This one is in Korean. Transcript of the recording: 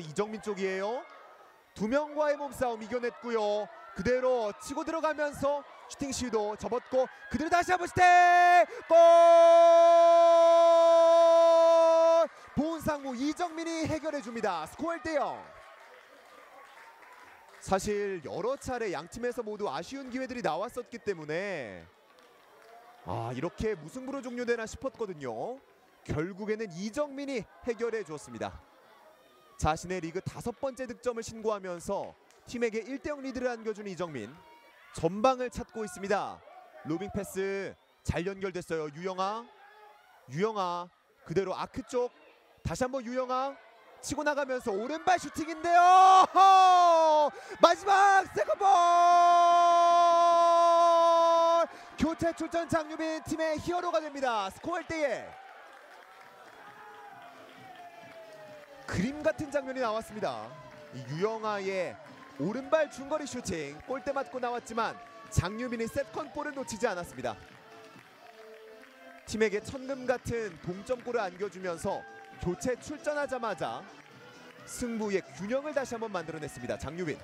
이정민 쪽이에요. 두 명과의 몸싸움 이겨냈고요. 그대로 치고 들어가면서 슈팅 시도 접었고 그대로 다시 한번 슈팅 골! 보은상무 이정민이 해결해 줍니다. 스코어 1대 0. 사실 여러 차례 양 팀에서 모두 아쉬운 기회들이 나왔었기 때문에 아 이렇게 무승부로 종료되나 싶었거든요. 결국에는 이정민이 해결해 주었습니다. 자신의 리그 다섯 번째 득점을 신고하면서 팀에게 1대0 리드를 안겨준 이정민 전방을 찾고 있습니다. 로빙 패스 잘 연결됐어요. 유영아 유영아 그대로 아크 쪽 다시 한번 유영아 치고 나가면서 오른발 슈팅인데요. 허! 마지막 second 볼 교체 출전 장유빈 팀의 히어로가 됩니다. 스코어 1대1 그림 같은 장면이 나왔습니다. 이 유영아의 오른발 중거리 슈팅 골대 맞고 나왔지만 장유빈이 second ball을 놓치지 않았습니다. 팀에게 천금 같은 동점골을 안겨주면서 교체 출전하자마자 승부의 균형을 다시 한번 만들어냈습니다. 장유빈.